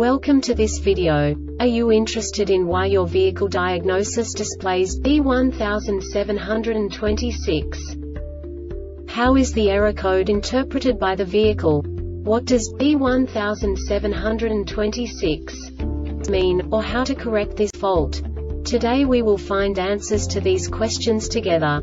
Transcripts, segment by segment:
Welcome to this video. Are you interested in why your vehicle diagnosis displays B1726? How is the error code interpreted by the vehicle? What does B1726 mean, or how to correct this fault? Today we will find answers to these questions together.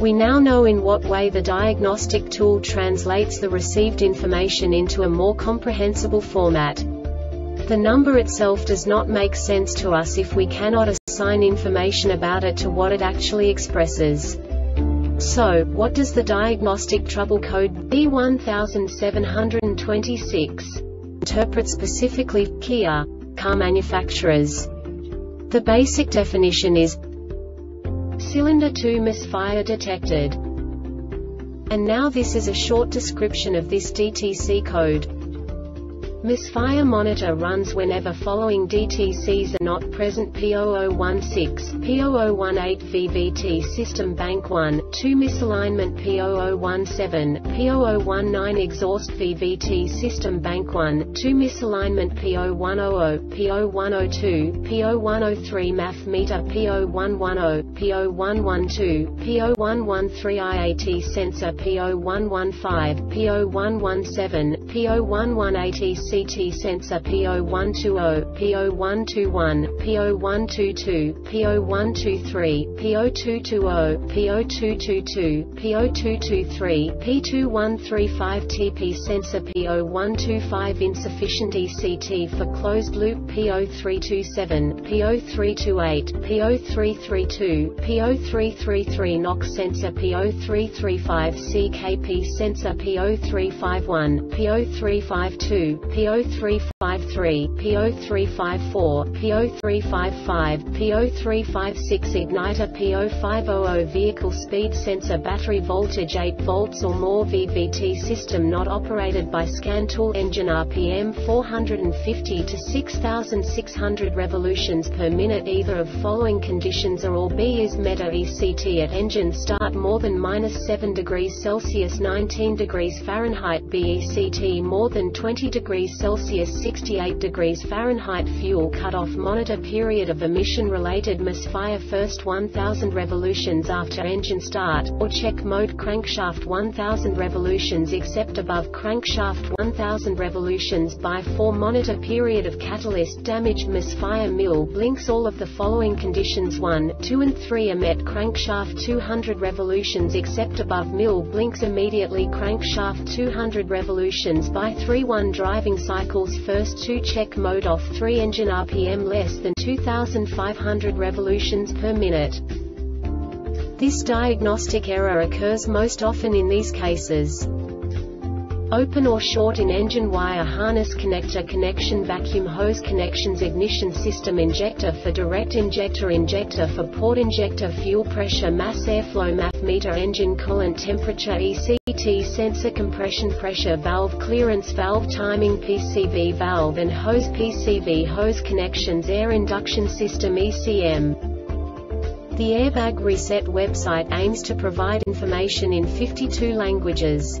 We now know in what way the diagnostic tool translates the received information into a more comprehensible format. The number itself does not make sense to us if we cannot assign information about it to what it actually expresses. So, what does the diagnostic trouble code B1726 interpret specifically Kia car manufacturers? The basic definition is Cylinder 2 misfire detected. And now this is a short description of this DTC code. Misfire monitor runs whenever following DTCs are not present P0016, P0018 VVT System Bank 1, 2 Misalignment P0017, P0019 Exhaust VVT System Bank 1, 2 Misalignment P0100, P0102, P0103 MAF Meter P0110, P0112, P0113 IAT Sensor P0115, P0117, P0118 ECT sensor P0120, P0121, P0122, P0123, P0220, P0222, P0223, P2135 TP sensor P0125 insufficient ECT for closed loop P0327, P0328, P0332, P0333 Knock sensor P0335 CKP sensor P0351, P0352, the 03 P0353, P0354, P0355, P0356 Igniter P0500 Vehicle speed sensor battery voltage 8 volts or more VVT system not operated by scan tool engine RPM 450 to 6600 revolutions per minute. Either of following conditions are or B is meta ECT at engine start more than minus 7 degrees Celsius 19 degrees Fahrenheit BECT more than 20 degrees Celsius 68 degrees Fahrenheit fuel cutoff monitor period of emission-related misfire first 1000 revolutions after engine start, or check mode crankshaft 1000 revolutions except above crankshaft 1000 revolutions by 4 monitor period of catalyst damage misfire MIL blinks all of the following conditions 1, 2 and 3 are met crankshaft 200 revolutions except above MIL blinks immediately crankshaft 200 revolutions by 3 1 driving cycles first 2 check mode off 3 engine RPM less than 2500 revolutions per minute. This diagnostic error occurs most often in these cases. Open or short in engine wire harness connector connection vacuum hose connections ignition system injector for direct injector injector for port injector fuel pressure mass airflow MAF meter engine coolant temperature ECT sensor compression pressure valve clearance valve timing PCV valve and hose PCV hose connections air induction system ECM. The Airbag Reset website aims to provide information in 52 languages.